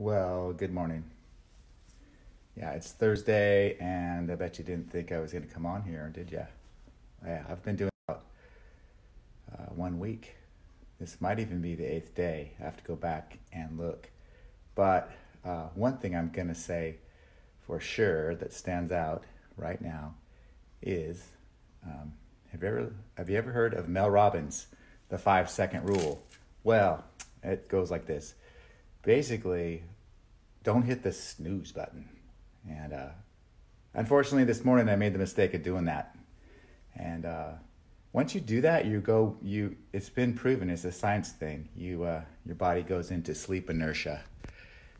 Well, good morning. Yeah, it's Thursday, and I bet you didn't think I was going to come on here, did you? Yeah, I've been doing about uh, one week. This might even be the eighth day. I have to go back and look. But uh, one thing I'm going to say for sure that stands out right now is um, have you ever have you ever heard of Mel Robbins, the five second rule? Well, it goes like this. Basically, don't hit the snooze button. And uh, unfortunately, this morning I made the mistake of doing that. And uh, once you do that, you go. You it's been proven. It's a science thing. You uh, your body goes into sleep inertia.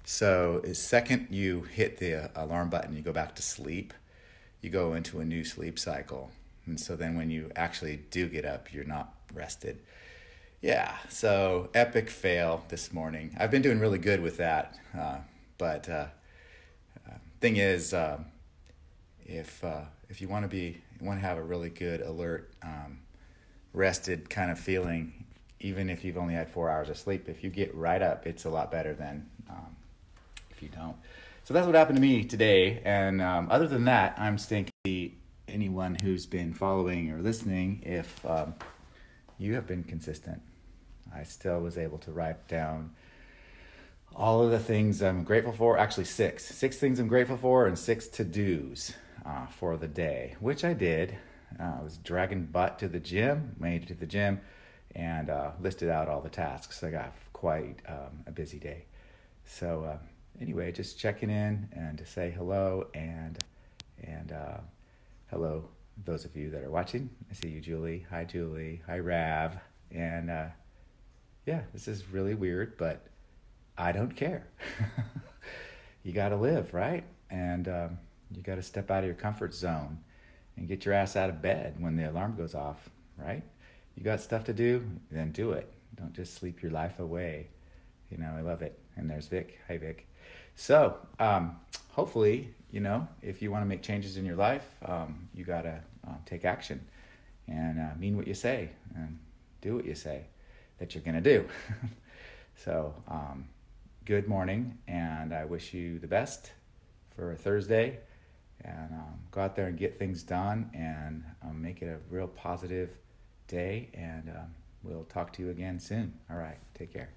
So, the second you hit the alarm button, you go back to sleep. You go into a new sleep cycle. And so then when you actually do get up, you're not rested. Yeah, so epic fail this morning. I've been doing really good with that. Uh, but uh, uh, thing is, um, if uh, if you want to be, want to have a really good, alert, um, rested kind of feeling, even if you've only had four hours of sleep, if you get right up, it's a lot better than um, if you don't. So that's what happened to me today. And um, other than that, I'm stinky. Anyone who's been following or listening, if um, you have been consistent, I still was able to write down all of the things I'm grateful for. Actually, six. Six things I'm grateful for, and six to dos uh, for the day, which I did. Uh, I was dragging butt to the gym, made it to the gym, and uh, listed out all the tasks. I got quite um, a busy day. So, uh, anyway, just checking in and to say hello and and uh, hello those of you that are watching. I see you, Julie. Hi, Julie. Hi, Rav. And uh, yeah, this is really weird, but I don't care. you got to live, right? And um, you got to step out of your comfort zone and get your ass out of bed when the alarm goes off, right? You got stuff to do, then do it. Don't just sleep your life away. You know, I love it. And there's Vic. Hi, Vic. So, um, hopefully, you know, if you want to make changes in your life, um, you got to uh, take action and uh, mean what you say and do what you say that you're going to do. so, um, good morning, and I wish you the best for a Thursday. And um, go out there and get things done and um, make it a real positive day. And um, we'll talk to you again soon. All right, take care.